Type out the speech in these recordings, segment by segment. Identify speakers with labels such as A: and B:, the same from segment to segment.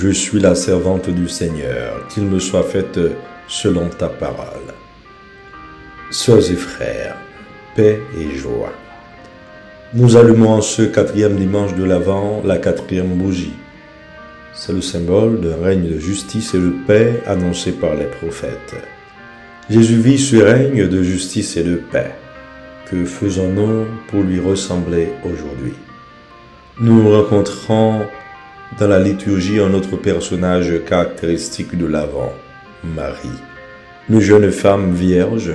A: Je suis la servante du Seigneur, qu'il me soit fait selon ta parole. Sœurs et frères, paix et joie. Nous allumons en ce quatrième dimanche de l'Avent la quatrième bougie. C'est le symbole d'un règne de justice et de paix annoncé par les prophètes. Jésus vit ce règne de justice et de paix. Que faisons-nous pour lui ressembler aujourd'hui? Nous rencontrons dans la liturgie un autre personnage caractéristique de l'Avent, Marie, une jeune femme vierge,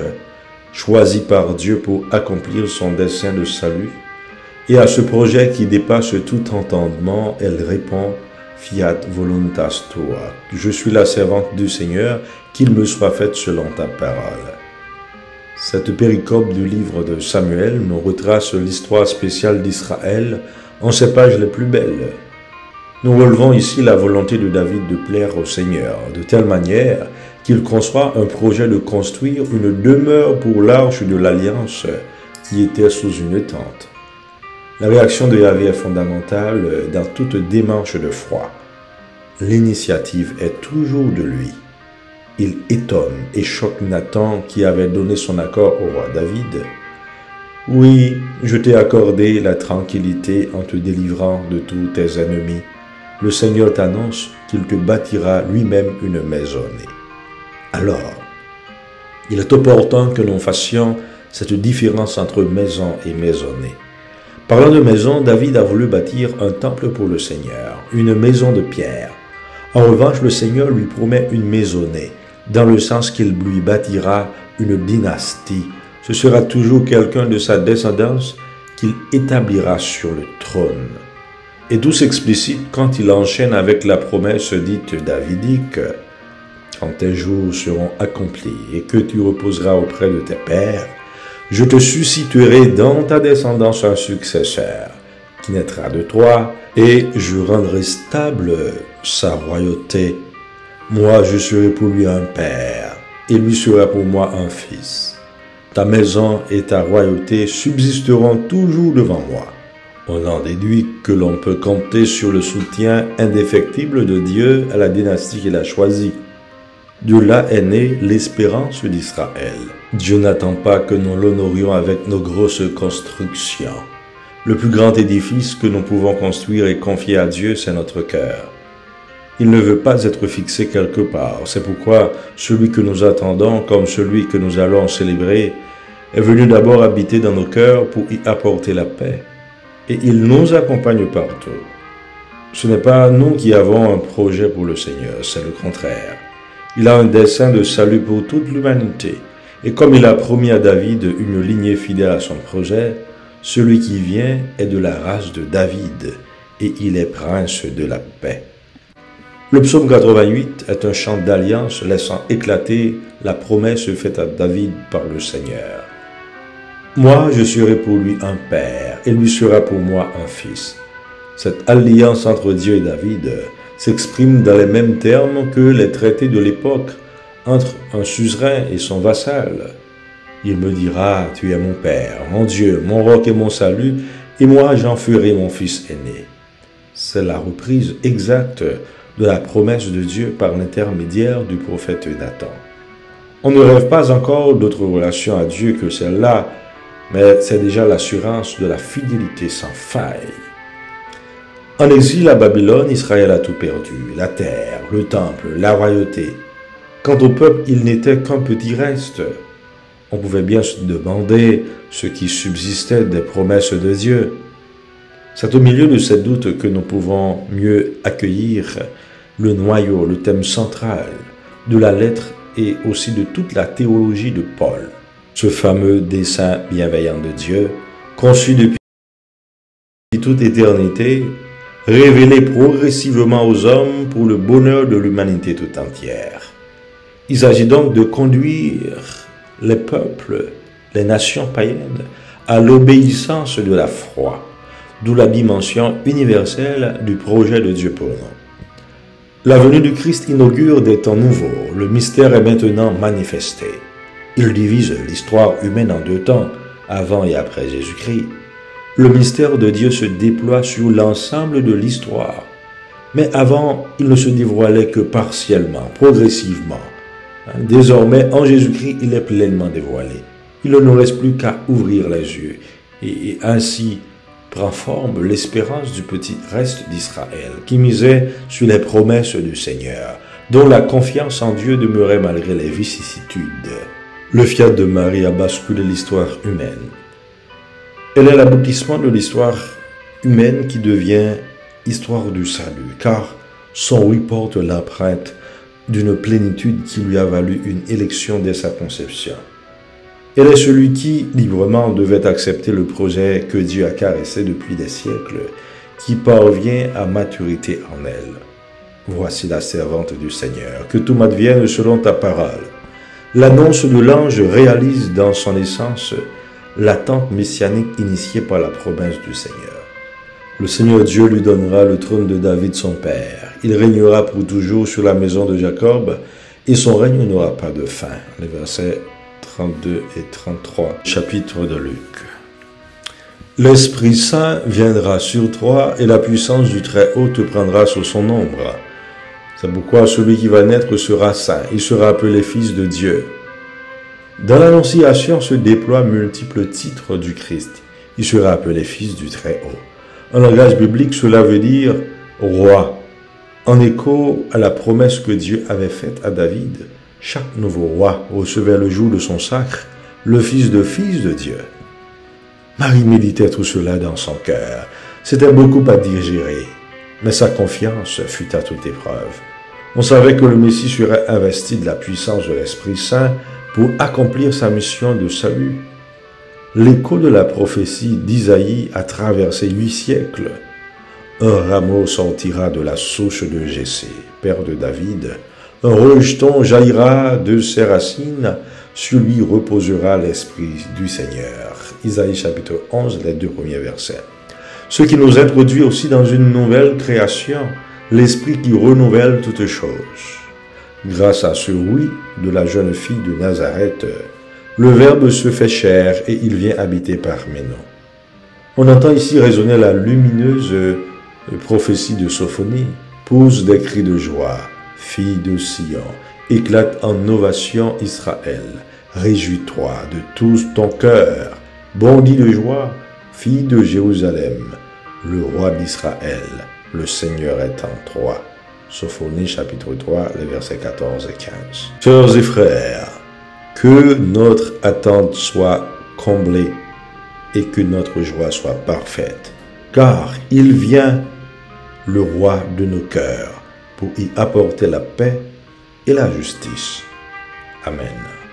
A: choisie par Dieu pour accomplir son dessein de salut et à ce projet qui dépasse tout entendement, elle répond Fiat voluntas tua. Je suis la servante du Seigneur, qu'il me soit fait selon ta parole. Cette péricope du livre de Samuel nous retrace l'histoire spéciale d'Israël en ses pages les plus belles. Nous relevons ici la volonté de David de plaire au Seigneur, de telle manière qu'il conçoit un projet de construire une demeure pour l'arche de l'alliance qui était sous une tente. La réaction de Yahvé est fondamentale dans toute démarche de foi. L'initiative est toujours de lui. Il étonne et choque Nathan qui avait donné son accord au roi David. Oui, je t'ai accordé la tranquillité en te délivrant de tous tes ennemis. Le Seigneur t'annonce qu'il te bâtira lui-même une maisonnée. Alors, il est opportun que nous fassions cette différence entre maison et maisonnée. Parlant de maison, David a voulu bâtir un temple pour le Seigneur, une maison de pierre. En revanche, le Seigneur lui promet une maisonnée, dans le sens qu'il lui bâtira une dynastie. Ce sera toujours quelqu'un de sa descendance qu'il établira sur le trône. Et tout s'explicite quand il enchaîne avec la promesse dite davidique quand tes jours seront accomplis et que tu reposeras auprès de tes pères, je te susciterai dans ta descendance un successeur qui naîtra de toi, et je rendrai stable sa royauté. Moi, je serai pour lui un père, et lui sera pour moi un fils. Ta maison et ta royauté subsisteront toujours devant moi. On en déduit que l'on peut compter sur le soutien indéfectible de Dieu à la dynastie qu'il a choisie. De là est née l'espérance d'Israël. Dieu n'attend pas que nous l'honorions avec nos grosses constructions. Le plus grand édifice que nous pouvons construire et confier à Dieu, c'est notre cœur. Il ne veut pas être fixé quelque part. C'est pourquoi celui que nous attendons, comme celui que nous allons célébrer, est venu d'abord habiter dans nos cœurs pour y apporter la paix. Et il nous accompagne partout. Ce n'est pas nous qui avons un projet pour le Seigneur, c'est le contraire. Il a un dessein de salut pour toute l'humanité. Et comme il a promis à David une lignée fidèle à son projet, celui qui vient est de la race de David et il est prince de la paix. Le psaume 88 est un chant d'alliance laissant éclater la promesse faite à David par le Seigneur. Moi, je serai pour lui un père et lui sera pour moi un fils. Cette alliance entre Dieu et David s'exprime dans les mêmes termes que les traités de l'époque entre un suzerain et son vassal. Il me dira, tu es mon Père, mon Dieu, mon roc et mon salut, et moi j'en ferai mon fils aîné. C'est la reprise exacte de la promesse de Dieu par l'intermédiaire du prophète Nathan. On ne rêve pas encore d'autre relation à Dieu que celle-là, mais c'est déjà l'assurance de la fidélité sans faille. En exil à Babylone, Israël a tout perdu, la terre, le temple, la royauté. Quant au peuple, il n'était qu'un petit reste. On pouvait bien se demander ce qui subsistait des promesses de Dieu. C'est au milieu de ces doutes que nous pouvons mieux accueillir le noyau, le thème central de la lettre et aussi de toute la théologie de Paul. Ce fameux dessein bienveillant de Dieu, conçu depuis toute éternité révélé progressivement aux hommes pour le bonheur de l'humanité tout entière. Il s'agit donc de conduire les peuples, les nations païennes, à l'obéissance de la foi, d'où la dimension universelle du projet de Dieu pour nous. La venue du Christ inaugure des temps nouveaux, le mystère est maintenant manifesté. Il divise l'histoire humaine en deux temps, avant et après Jésus-Christ le mystère de Dieu se déploie sur l'ensemble de l'histoire. Mais avant, il ne se dévoilait que partiellement, progressivement. Désormais, en Jésus-Christ, il est pleinement dévoilé. Il ne nous reste plus qu'à ouvrir les yeux. Et ainsi prend forme l'espérance du petit reste d'Israël, qui misait sur les promesses du Seigneur, dont la confiance en Dieu demeurait malgré les vicissitudes. Le fiat de Marie a basculé l'histoire humaine. Elle est l'aboutissement de l'histoire humaine qui devient histoire du salut, car son oui porte l'empreinte d'une plénitude qui lui a valu une élection dès sa conception. Elle est celui qui, librement, devait accepter le projet que Dieu a caressé depuis des siècles, qui parvient à maturité en elle. Voici la servante du Seigneur, que tout m'advienne selon ta parole. L'annonce de l'ange réalise dans son essence l'attente messianique initiée par la promesse du Seigneur. Le Seigneur Dieu lui donnera le trône de David son père. Il régnera pour toujours sur la maison de Jacob et son règne n'aura pas de fin. Les versets 32 et 33, chapitre de Luc. L'Esprit Saint viendra sur toi et la puissance du Très-Haut te prendra sous son ombre. C'est pourquoi celui qui va naître sera saint, il sera appelé Fils de Dieu. Dans l'Annonciation se déploient multiples titres du Christ. Il sera appelé Fils du Très-Haut. En langage biblique, cela veut dire roi, en écho à la promesse que Dieu avait faite à David. Chaque nouveau roi recevait le jour de son sacre le fils de fils de Dieu. Marie méditait tout cela dans son cœur. C'était beaucoup à digérer, mais sa confiance fut à toute épreuve. On savait que le Messie serait investi de la puissance de l'Esprit Saint pour accomplir sa mission de salut. L'écho de la prophétie d'Isaïe a traversé huit siècles. Un rameau sortira de la souche de Jessé, père de David, un rejeton jaillira de ses racines, sur lui reposera l'Esprit du Seigneur. Isaïe chapitre 11, les deux premiers versets. Ce qui nous introduit aussi dans une nouvelle création, l'Esprit qui renouvelle toutes choses. Grâce à ce oui de la jeune fille de Nazareth, le Verbe se fait chair et il vient habiter parmi nous. On entend ici résonner la lumineuse prophétie de Sophonie, pose des cris de joie, fille de Sion, éclate en ovation Israël. Réjouis-toi de tout ton cœur, bondis de joie, fille de Jérusalem. Le roi d'Israël, le Seigneur est en toi. Sophonie chapitre 3, les versets 14 et 15. Sœurs et frères, que notre attente soit comblée et que notre joie soit parfaite, car il vient le roi de nos cœurs pour y apporter la paix et la justice. Amen.